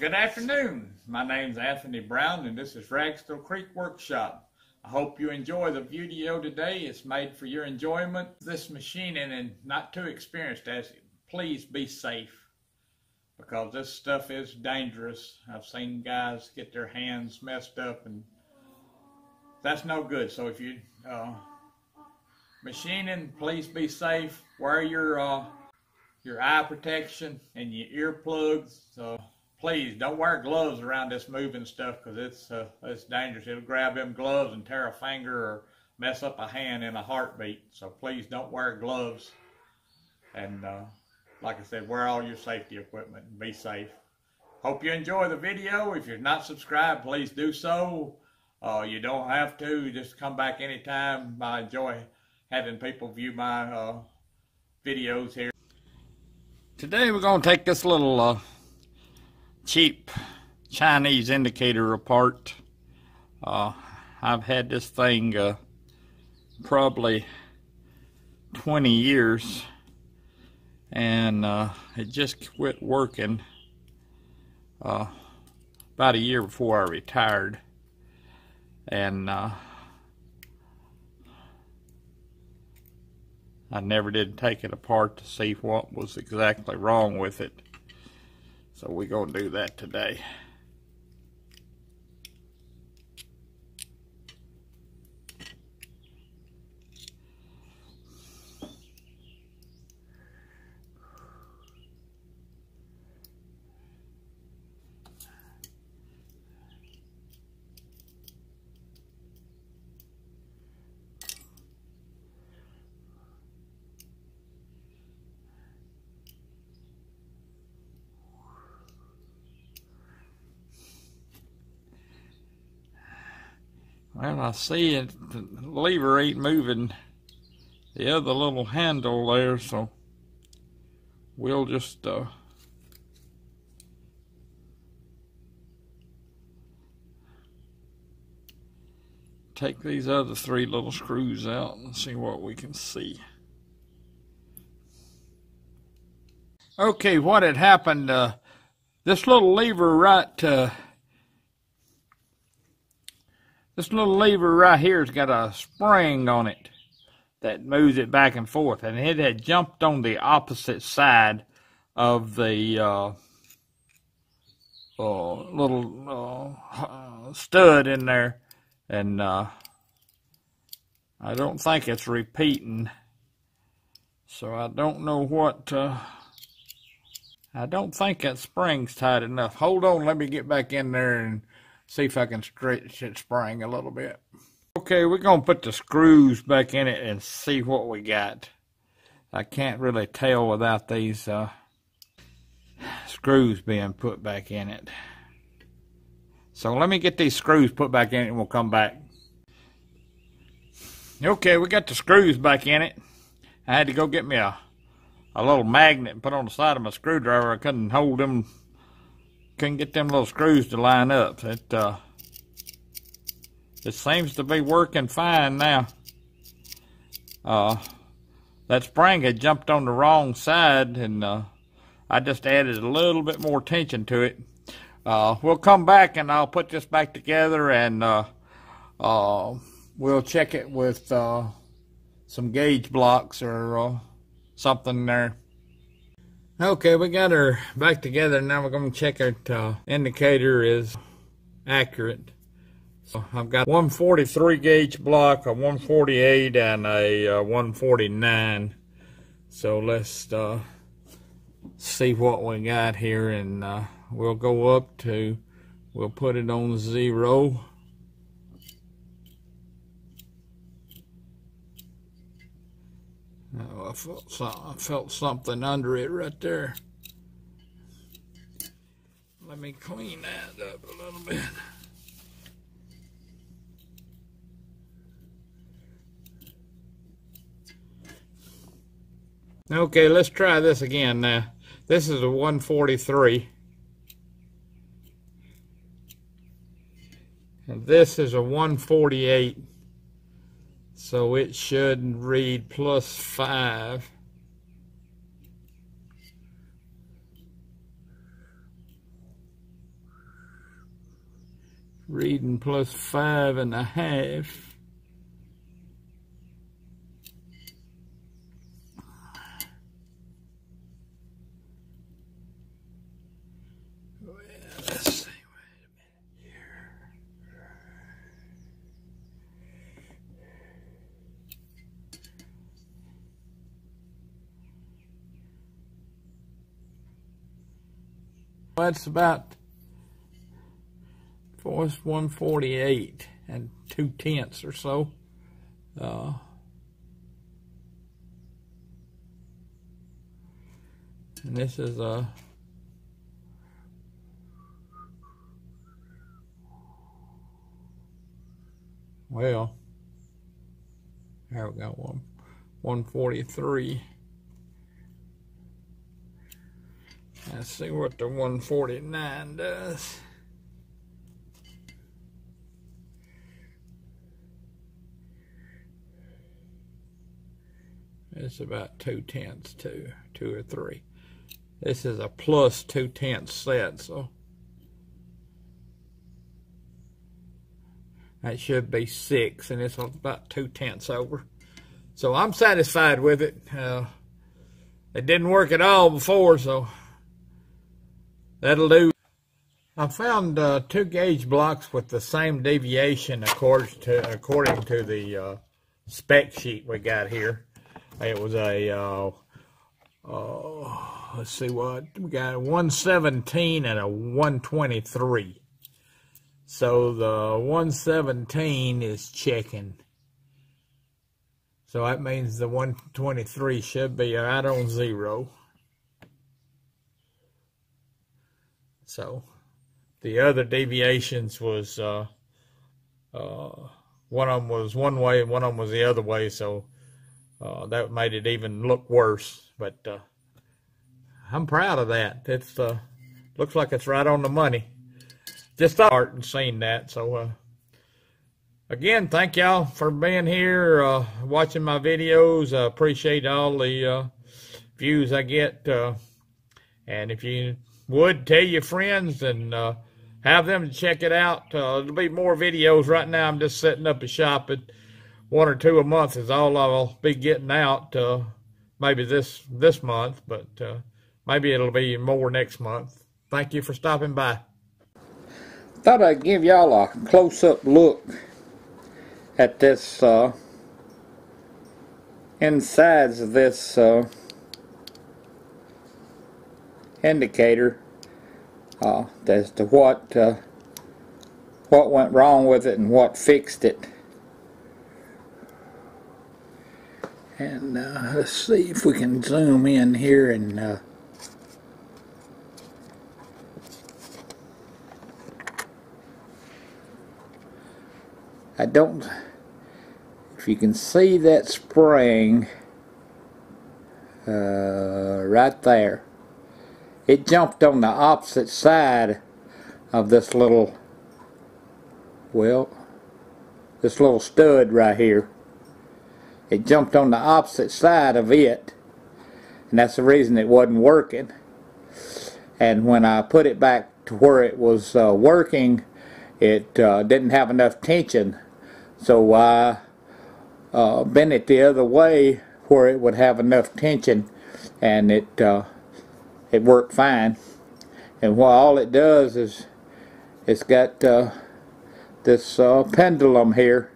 Good afternoon. My name's Anthony Brown and this is Ragsdale Creek Workshop. I hope you enjoy the video today. It's made for your enjoyment. This machining and not too experienced as it. Please be safe because this stuff is dangerous. I've seen guys get their hands messed up and that's no good. So if you uh, machining, please be safe. Wear your uh, your eye protection and your earplugs. So please don't wear gloves around this moving stuff because it's uh, it's dangerous. It'll grab them gloves and tear a finger or mess up a hand in a heartbeat. So please don't wear gloves. And uh, like I said, wear all your safety equipment and be safe. Hope you enjoy the video. If you're not subscribed, please do so. Uh, you don't have to. Just come back anytime. I enjoy having people view my uh, videos here. Today we're going to take this little uh, cheap Chinese indicator apart. Uh, I've had this thing uh, probably 20 years and uh, it just quit working uh, about a year before I retired and uh, I never did take it apart to see what was exactly wrong with it. So we're going to do that today. Well, I see it, the lever ain't moving the other little handle there, so we'll just uh, take these other three little screws out and see what we can see. Okay, what had happened, uh, this little lever right uh, this little lever right here's got a spring on it that moves it back and forth. And it had jumped on the opposite side of the uh, uh, little uh, stud in there. And uh, I don't think it's repeating. So I don't know what... Uh, I don't think that spring's tight enough. Hold on, let me get back in there and see if I can stretch it spring a little bit. Okay, we're going to put the screws back in it and see what we got. I can't really tell without these uh, screws being put back in it. So let me get these screws put back in it and we'll come back. Okay, we got the screws back in it. I had to go get me a, a little magnet and put on the side of my screwdriver. I couldn't hold them couldn't get them little screws to line up. It, uh, it seems to be working fine now. Uh, that spring had jumped on the wrong side and uh, I just added a little bit more tension to it. Uh, we'll come back and I'll put this back together and uh, uh, we'll check it with uh, some gauge blocks or something there. Okay, we got her back together. Now we're going to check our Uh, indicator is accurate. So I've got 143 gauge block, a 148, and a uh, 149. So let's uh, see what we got here, and uh, we'll go up to, we'll put it on zero. Oh, I felt, some, I felt something under it right there. Let me clean that up a little bit. Okay, let's try this again now. This is a 143. And this is a 148. So it should read plus 5 reading plus five and a half. That's about for us 148 and two tenths or so. Uh, and this is a well there we go one 143 let's see what the 149 does It's about two tenths, two, two or three. This is a plus two tenths set, so that should be six, and it's about two tenths over. So I'm satisfied with it. Uh, it didn't work at all before, so that'll do. I found uh, two gauge blocks with the same deviation according to according to the uh, spec sheet we got here. It was a, uh, uh, let's see what, we got a 117 and a 123. So the 117 is checking. So that means the 123 should be right on zero. So the other deviations was, uh, uh, one of them was one way and one of them was the other way. So uh, that made it even look worse. But uh, I'm proud of that. It's uh, looks like it's right on the money. Just start and seen that. So uh, again, thank y'all for being here, watching my videos. I appreciate all the views I get. and if you would tell your friends and have them check it out. Uh, there'll be more videos. Right now, I'm just setting up a shop. At, one or two a month is all I'll be getting out. Uh, maybe this this month, but uh, maybe it'll be more next month. Thank you for stopping by. Thought I'd give y'all a close-up look at this uh, insides of this uh, indicator uh, as to what uh, what went wrong with it and what fixed it. and uh, let's see if we can zoom in here and uh, I don't if you can see that spring uh, right there it jumped on the opposite side of this little well this little stud right here. It jumped on the opposite side of it and that's the reason it wasn't working. And when I put it back to where it was uh, working it uh, didn't have enough tension. So I uh, bent it the other way where it would have enough tension and it uh, it worked fine. And what all it does is it's got uh, this uh, pendulum here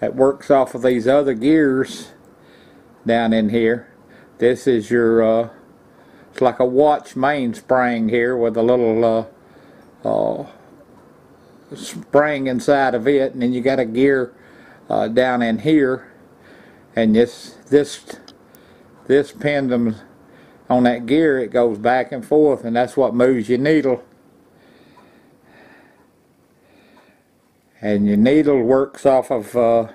that works off of these other gears down in here. This is your, uh, it's like a watch mainspring here with a little uh, uh, spring inside of it. And then you got a gear uh, down in here. And this this this pendulum on that gear it goes back and forth and that's what moves your needle. And your needle works off of uh,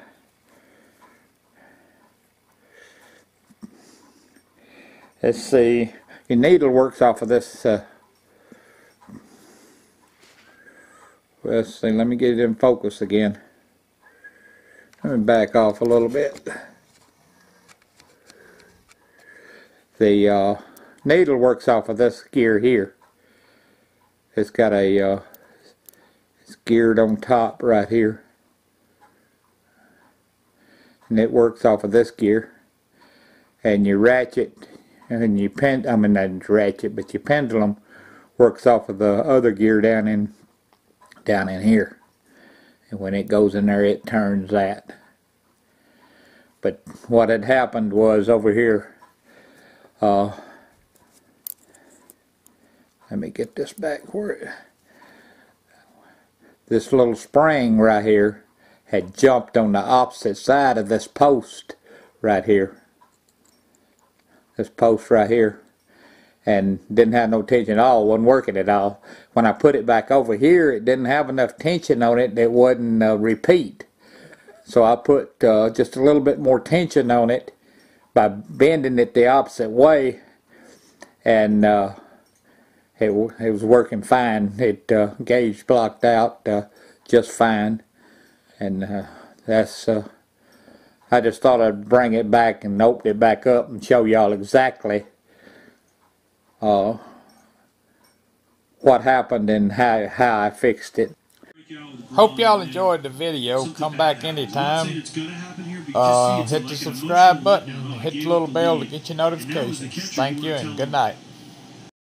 let's see your needle works off of this uh, let's see let me get it in focus again. Let me back off a little bit the uh, needle works off of this gear here it's got a uh, It's geared on top right here. And it works off of this gear. And your ratchet and your pen I mean not ratchet but your pendulum works off of the other gear down in down in here. And when it goes in there it turns that. But what had happened was over here uh, let me get this back where it, this little spring right here had jumped on the opposite side of this post right here. This post right here. And didn't have no tension at all wasn't working at all. When I put it back over here it didn't have enough tension on it that wouldn't uh, repeat. So I put uh, just a little bit more tension on it by bending it the opposite way and uh, it, it was working fine. It uh, gauge blocked out uh, just fine, and uh, that's. Uh, I just thought I'd bring it back and open it back up and show y'all exactly uh, what happened and how how I fixed it. Hope y'all enjoyed the video. Come back anytime. Uh, hit the subscribe button. Hit the little bell to get your notifications. Thank you and good night.